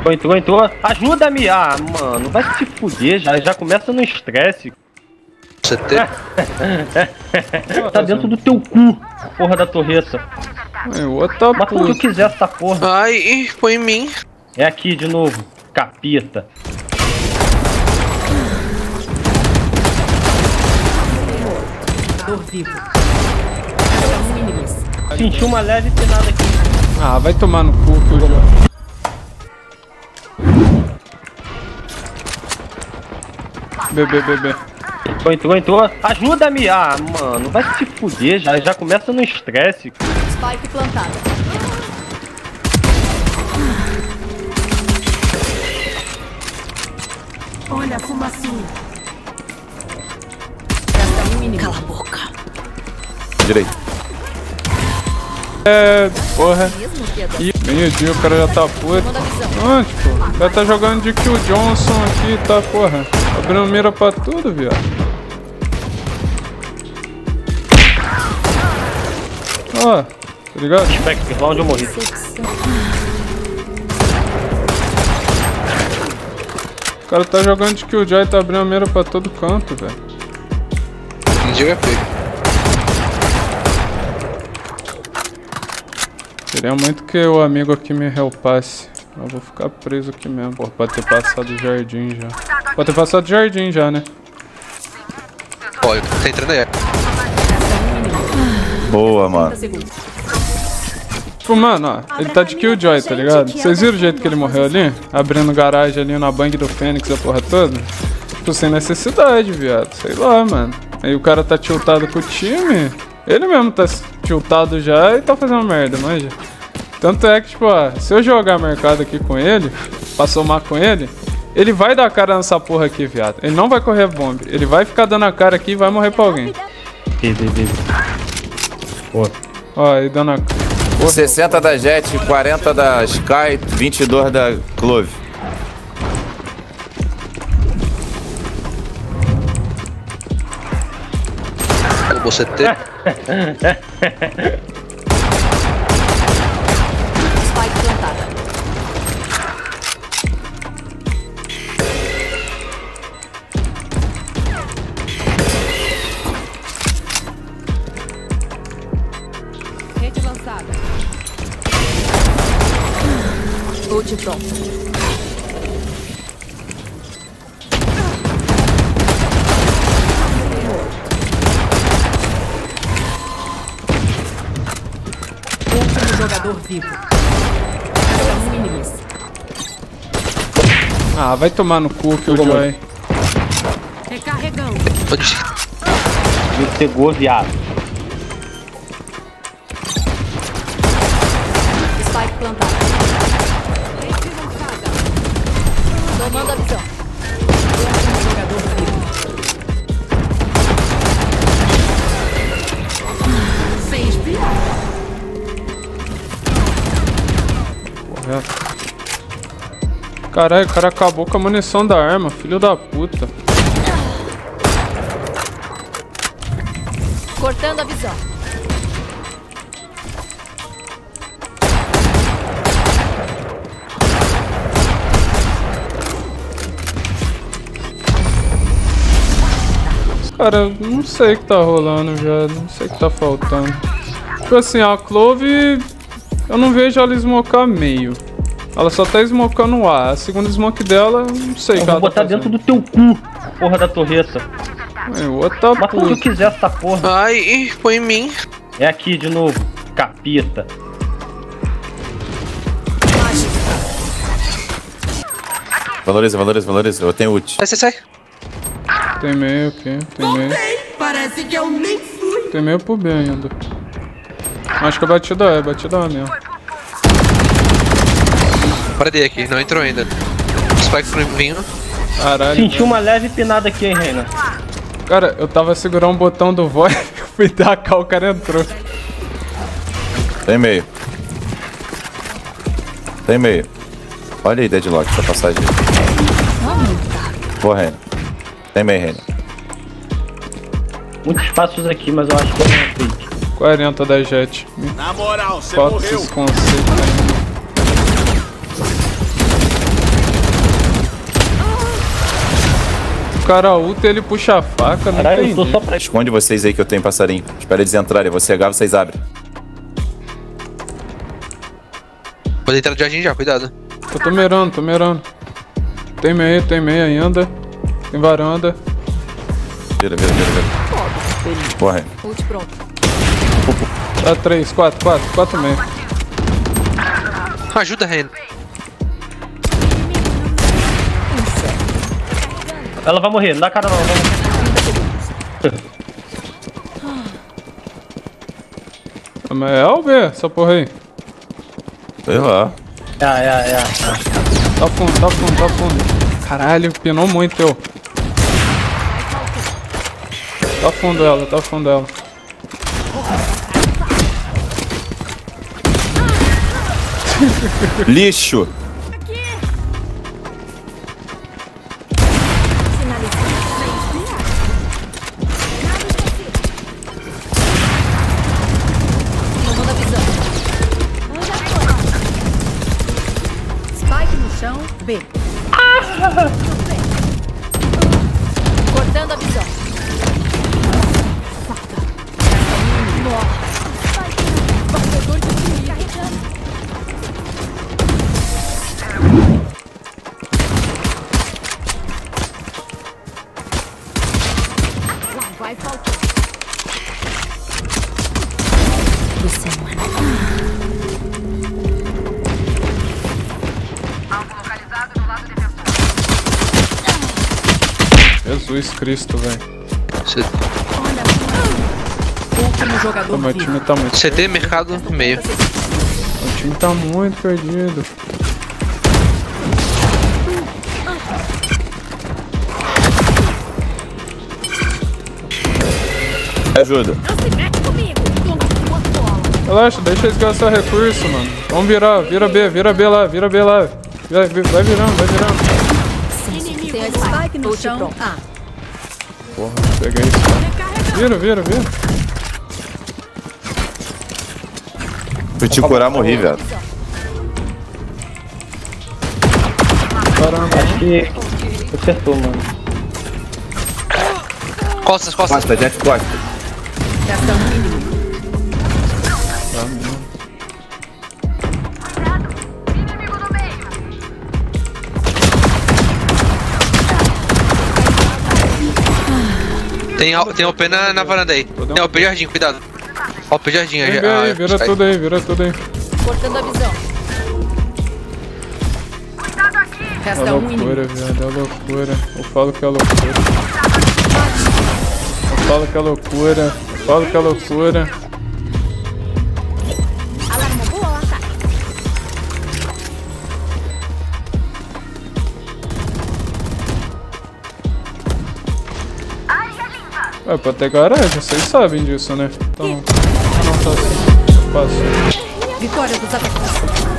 Entrou, entrou, entrou. Ajuda-me! Ah, mano, vai se fuder, já, já começa no estresse. CT. tá dentro do teu cu, porra da torreta. Mata onde eu puta. quiser essa porra. Ai, põe em mim. É aqui de novo, capeta. Vivo. Senti uma leve penada aqui. Ah, vai tomar no cu, que Bebê, bebê. Entrou, entrou, entrou. Ajuda-me! Ah, mano, vai se fuder, já, já começa no estresse. Spike plantada. Olha a fumacinha. Um inimigo. Cala a boca. Direito. É, porra. Ih, meio-dia o cara já tá puto. Ah, tipo, o cara tá jogando de Kill Johnson aqui, tá, porra. Abrindo mira pra tudo, viado. Ó, tá ligado? Spectre, lá onde eu morri. O cara tá jogando de Killjoy e tá abrindo mira pra todo canto, velho. Entendi o HP. Queria muito que o amigo aqui me helpasse. Eu vou ficar preso aqui mesmo. Pô, pode ter passado o jardim já. Pode ter passado o jardim já, né? Olha, tá entrando aí. Boa, mano. Tipo, mano, ó, ele tá de Killjoy, tá ligado? Vocês viram o jeito que ele morreu ali? Abrindo garagem ali na bang do Fênix, a porra toda? Tipo, sem necessidade, viado. Sei lá, mano. Aí o cara tá tiltado com o time. Ele mesmo tá tiltado já e tá fazendo merda, manja. Tanto é que, tipo, ó, se eu jogar mercado aqui com ele, pra somar com ele, ele vai dar cara nessa porra aqui, viado. Ele não vai correr bomba. Ele vai ficar dando a cara aqui e vai morrer pra alguém. Bebê, bebê. Pô, Ó, aí dando a. Porra. 60 da Jet, 40 da Sky, 22 da Clove. Roubou CT. Spike vivo. Ah, vai tomar no cu, Killjoy. Recarregando. Me pegou, viado. Spike plantado. Tomando a visão. Caralho, o cara acabou com a munição da arma, filho da puta. Cortando a visão. Cara, não sei o que tá rolando já, não sei o que tá faltando. Tipo assim, a Clove, eu não vejo ela smocar meio. Ela só tá smocando A. A segunda smoke dela, não sei o Eu que ela vou tá botar dentro fazendo. do teu cu, porra da torreta. Ai, outra onde eu quiser essa porra. Ai, põe em mim. É aqui de novo, capeta. Valoriza, valoriza, valoriza. Eu tenho ult. Sai, sai, sai. Tem meio aqui, tem meio. Parece que eu nem fui. Tem meio pro B ainda. Acho que a batida é, batida é mesmo. Paradei aqui, não entrou ainda. Spike pro vindo. Caralho. Senti uma leve pinada aqui, hein, Reina. Cara, eu tava segurando o botão do void, fui dar a cal, o cara entrou. Tem meio. Tem meio. Olha aí, Deadlock, essa passagem. Boa, Reina. Tem meio, Reina. Muitos passos aqui, mas eu acho que é fake. 40 da jet. Na moral, você morreu. esses conceitos ainda. Cara ulta e ele puxa a faca, não Caralho, eu tô entendi. só pra Esconde vocês aí que eu tenho passarinho. Espera eles entrarem. Vou cegar, vocês abrem. Pode entrar no jardim já, cuidado. Eu tô mirando, tô mirando. Tem meio, tem meio ainda. Tem varanda. Vira, vira, vira, vira. Corre. Ult pronto. Tá 3, 4, 4, 4 meio. Ajuda, Ren. Ela vai morrer, não dá cara não. Vai morrer. Mas é A ou B, essa porra aí? Sei lá. É, é, é. Tá fundo, tá fundo, tá fundo. Caralho, pinou muito eu. Tá fundo ela, tá fundo ela. Lixo! B. Cortando a visão. Batedor de Carregando. Vai faltar. Você não é Jesus Cristo, velho. C- Último jogador Meu time tá muito. CT, mercado, meio. Meu time tá muito perdido. Ajuda. Relaxa, deixa eles gastar recurso, mano. Vamos virar, vira B, vira B lá, vira B lá. Vai, vai virando, vai virando. Tem a Spike no chão. Ah, Porra, pega isso. cara. Vira, vira, vira. Fui te curar, morri, velho. Caramba. Acho que acertou, mano. Costas, costas. Costa, Jeff Costa. resta um Tem, al- tem OP na, na varanda aí. Tem OP jardim, cuidado. OP jardim aí. Vem B aí, ah, vira tudo aí, vira tudo aí. Cortando a visão. É Resta um inimigo. loucura, viado, é loucura. Eu falo que é loucura. Eu falo que é loucura. Eu falo que é loucura. É, pra ter garagem, vocês sabem disso, né? Então, não tá assim. Passo. Vitória dos atacantes.